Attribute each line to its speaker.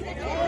Speaker 1: Yes,